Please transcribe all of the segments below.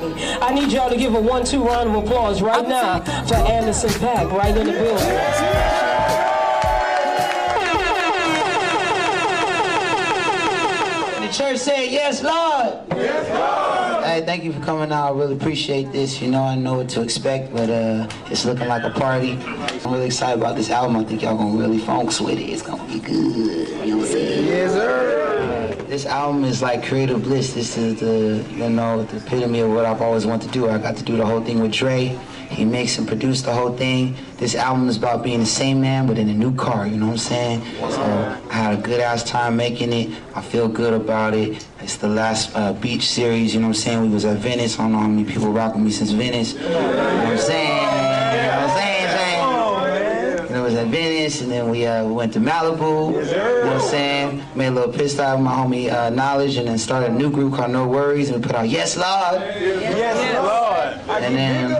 I need y'all to give a one-two round of applause right now for Anderson .Paak right in the building. The church said, Yes, Lord. Yes, Lord. Hey, thank you for coming out. I really appreciate this. You know, I know what to expect, but uh, it's looking like a party. I'm really excited about this album. I think y'all gonna really funks with it. It's gonna be good. You know what I'm saying? Yes, sir. This album is like creative bliss. This is the, you know, the epitome of what I've always wanted to do. I got to do the whole thing with Dre. He makes and produced the whole thing. This album is about being the same man, but in a new car, you know what I'm saying? So I had a good ass time making it. I feel good about it. It's the last uh, beach series, you know what I'm saying? We was at Venice. I don't know how many people rock with me since Venice. You know what I'm saying? Saying? You know, it was at Venice, and then we uh, went to Malibu. You know what I'm saying? Made a little piss style with my homie uh, Knxwledge, and then started a new group called NxWorries, and we put out Yes Lord. Yes, Lord. And then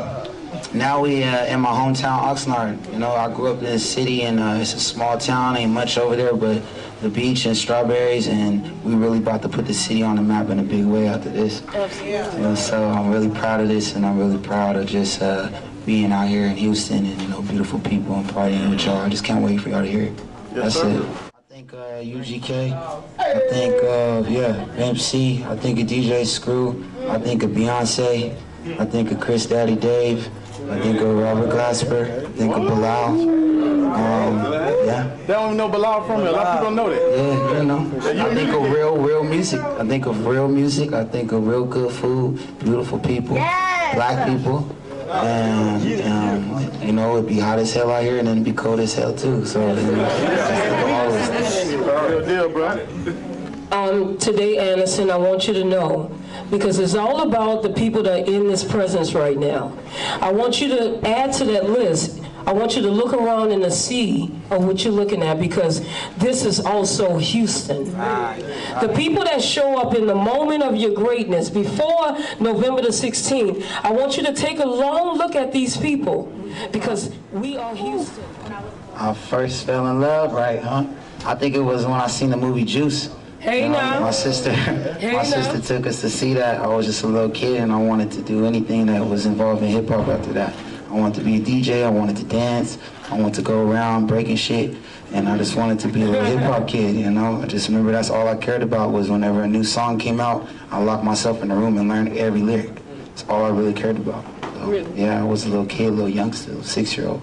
now we uh, in my hometown, Oxnard. You know, I grew up in this city, and uh, it's a small town. Ain't much over there, but the beach and strawberries, and we really about to put the city on the map in a big way after this. And so I'm really proud of this, and I'm really proud of just uh, being out here in Houston and you know beautiful people and partying with y'all. I just can't wait for y'all to hear it. That's it. I think uh, UGK. I think uh, yeah, MC. I think of DJ Screw. I think of Beyonce. I think of Chris Daddy Dave. I think of Robert Glasper. I think of Bilal. Um, yeah. They don't even know Bilal from here. A lot of people don't know that. Yeah, you know. I think of real, real music. I think of real music. I think of real good food, beautiful people, black people. And, um, you know, it'd be hot as hell out here and then it'd be cold as hell too. So, you know, all those things. Real deal, bro. Um, today, Anderson, I want you to know, because it's all about the people that are in this presence right now. I want you to add to that list. I want you to look around in the sea of uh, what you're looking at because this is also Houston. The people that show up in the moment of your greatness before November the 16th, I want you to take a long look at these people because we are Houston. I first fell in love, right, huh? I think it was when I seen the movie Juice. Hey You uh, know, now. My sister, Hey, my now. sister took us to see that. I was just a little kid, and I wanted to do anything that was involved in hip hop. After that, I wanted to be a DJ. I wanted to dance. I wanted to go around breaking shit, and I just wanted to be a little hip hop kid. You know, I just remember that's all I cared about was whenever a new song came out, I locked myself in the room and learned every lyric. That's all I really cared about. So, Really? Yeah, I was a little kid, a little youngster, six year old.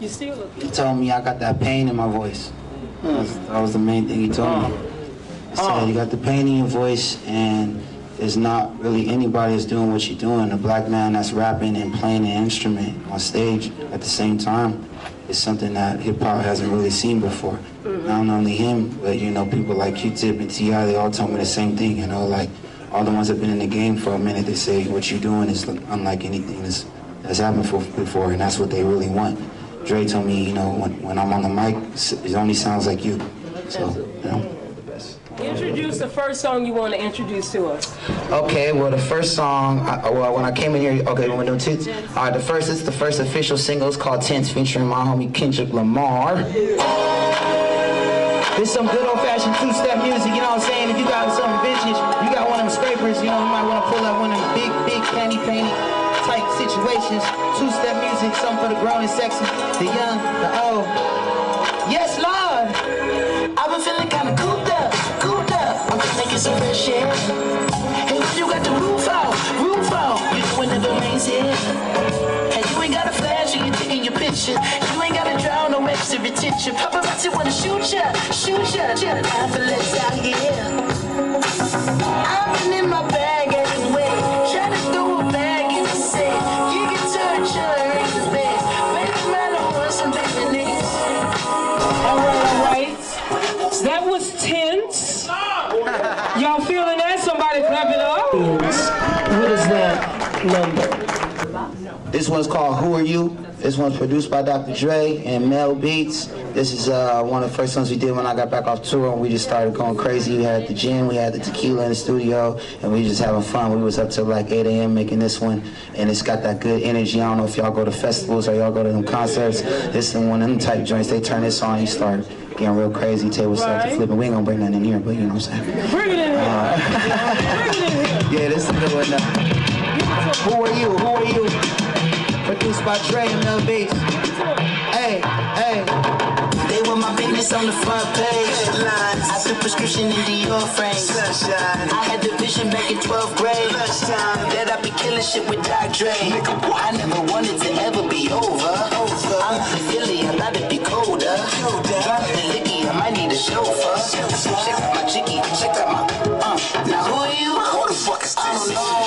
You still look He told me I got that pain in my voice. That was, that was the main thing he told me. He said, oh. you got the pain in your voice and there's not really anybody that's doing what you're doing. A black man that's rapping and playing an instrument on stage at the same time is something that hip hop hasn't really seen before. Mm-hmm. Not only him, but you know, people like Q-Tip and T.I., they all told me the same thing, you know, like all the ones that have been in the game for a minute, they say what you're doing is unlike anything that's, that's happened for, before, and that's what they really want. Dre told me, you know, when, when I'm on the mic, it only sounds like you. So, you know. Introduce the first song you want to introduce to us. Okay, well, the first song, I, well, when I came in here, okay, when no tits. All right, the first, it's the first official single. It's called Tints, featuring my homie Kendrick Lamar. It's some good old-fashioned two-step music, you know what I'm saying? If you got something vintage, you got one of them scrapers, you know, you might want to pull up one of them big, big candy painting type situations. Two-step music, something for the grown and sexy, the young, the old. Making some fresh air. And when you got the roof out, roof out, the rains here. And you ain't got a flash when you're taking your picture. You ain't gotta drown no extra retention. Paparazzi wanna shoot ya, shoot ya. Time for let's out here. What is that number? This one's called Who Are You? This one's produced by Dr. Dre and Mel Beats. This is uh, one of the first ones we did when I got back off tour and we just started going crazy. We had the gin, we had the tequila in the studio, and we just having fun. We was up till like 8 a.m. making this one, and it's got that good energy. I don't know if y'all go to festivals or y'all go to them concerts. This is one of them type joints. They turn this on, you start getting real crazy, table right. sex and flipping. We ain't gonna bring nothing in here, but you know what I'm saying. Bring it in here. Uh, bring it in here. yeah, this is the one now. Who are you? Who are you? Produced by Dre and Mel Beats. Hey, hey. My business on the front page. I took prescription in Dior frames. I had the vision back in 12th grade. That I be killing shit with Dr. Dre. I never wanted to ever be over. over. I'm from Philly, I thought it'd be colder. Drop the licky, I might need a chauffeur. Check out my chicky, check out my. Uh. Now who are you? Who the fuck is this?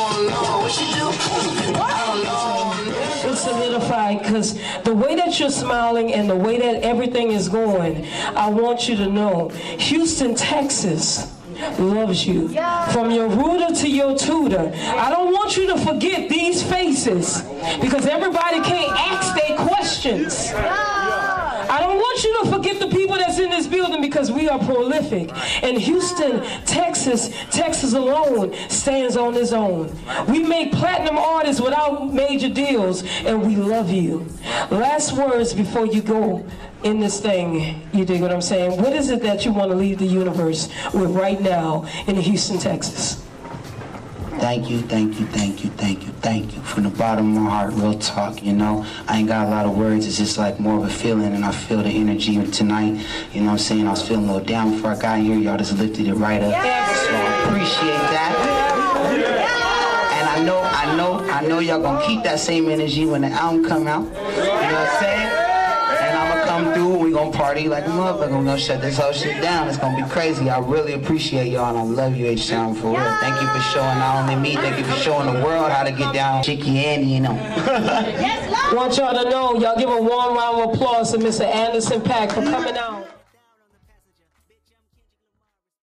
That you're smiling and the way that everything is going, I want you to know Houston, Texas loves you. From your rooter to your tutor. I don't want you to forget these faces because everybody can't ask their questions. We are prolific. And Houston, Texas, Texas alone stands on its own. We make platinum artists without major deals, and we love you. Last words before you go in this thing, you dig what I'm saying? What is it that you want to leave the universe with right now in Houston, Texas? Thank you, thank you, thank you, thank you, thank you. From the bottom of my heart, real talk, you know. I ain't got a lot of words, it's just like more of a feeling, and I feel the energy tonight. You know what I'm saying? I was feeling a little down before I got here. Y'all just lifted it right up. So I appreciate that. And I know, I know, I know y'all gonna keep that same energy when the album come out. You know what I'm saying? We gonna party like a motherfucker. We gonna shut this whole shit down. It's gonna be crazy. I really appreciate y'all and I love you, H-Town, for real. Thank you for showing not only me, thank you for showing the world how to get down Chicky Andy, you know. want y'all to know, y'all give a warm round of applause to Mr. Anderson .Paak for coming out.